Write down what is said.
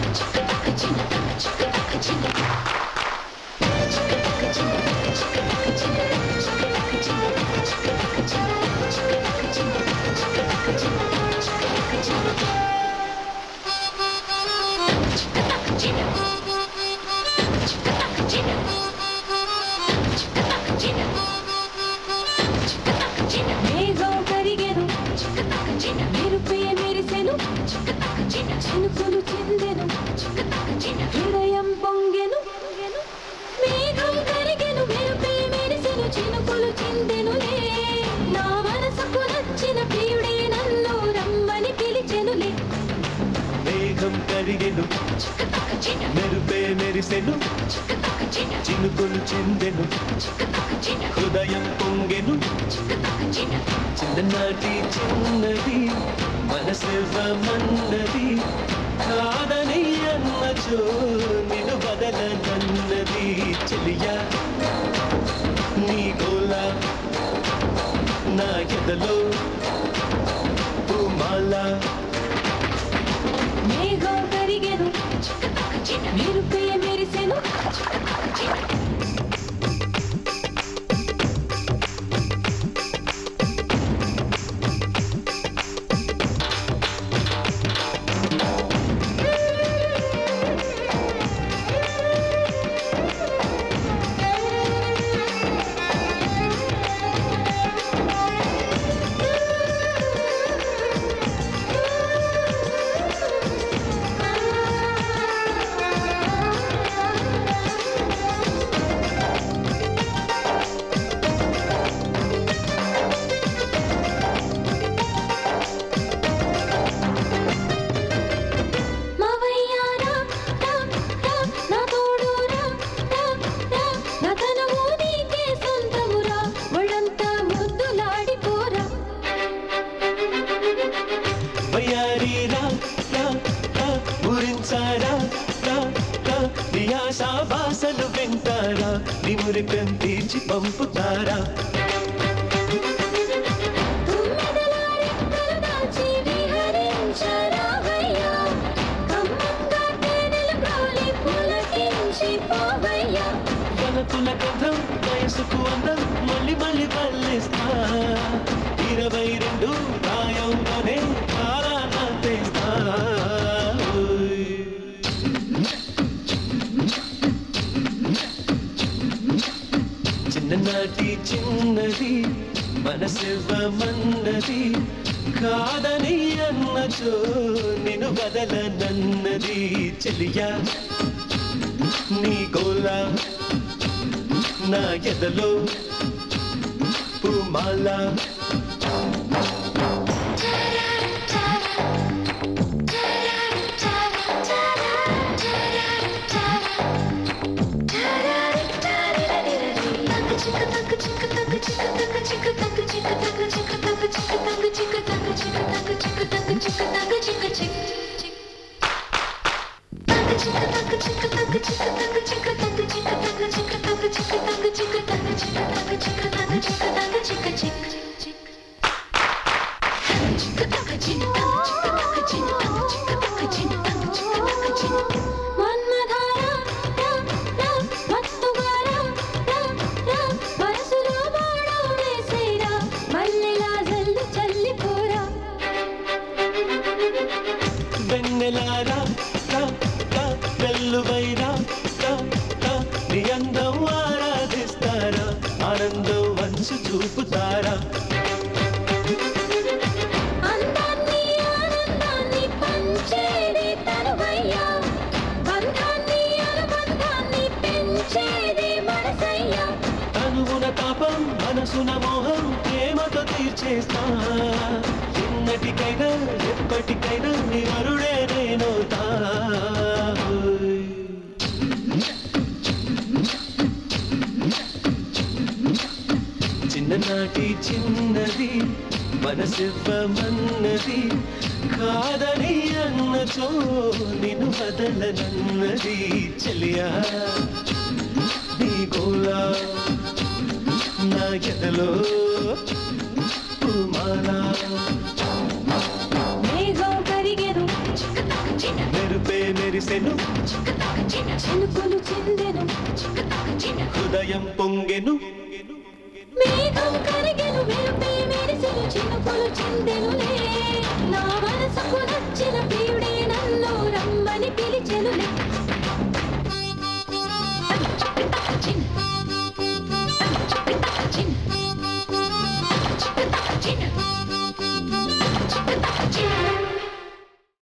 మేఘం కరిగెను మెరుపే మెరిసెను. చినుకులు చెందెను. హృదయం పొంగెను. చిన్ననాటి చిన్నది మనసివ్వమన్నది కాదని అన్నచో నిన్ను బదలనన్నది చెలియా నీ గోలా నా ఎదలో మెరుపే మెరిసెను మావయ్యారా నీ వింటారా? నీ మురికం తీర్చి పంపుతారా? చిన్ననాటి చిన్నది మనసివ్వమన్నది కాదని అన్నతో నిన్ను బదలనన్నది చెలియా నీ గోలా నా ఎదలో పూమాల మన్మధారా మనసున మోహం ప్రేమతో తీర్చేస్తా. ఎన్నటికైనా ఎప్పటికైనా నివరుడే నేనవుతా. చిన్ననాటి చిన్నది మనసివ్వమన్నది కాదని అన్నచో నిన్ను వదలనన్నది చెలియా నీ గోలా నా గెదలో తుమానా మేఘం కరిగెను. మెరుపే మెరిసెను. చినుకులు చెందెను. హృదయం పొంగెను. మేఘం కరిగెను. మెరుపే మెరిసెను. చినుకులు చెందెను నా మనసుకు నచ్చిన ప్రియుడే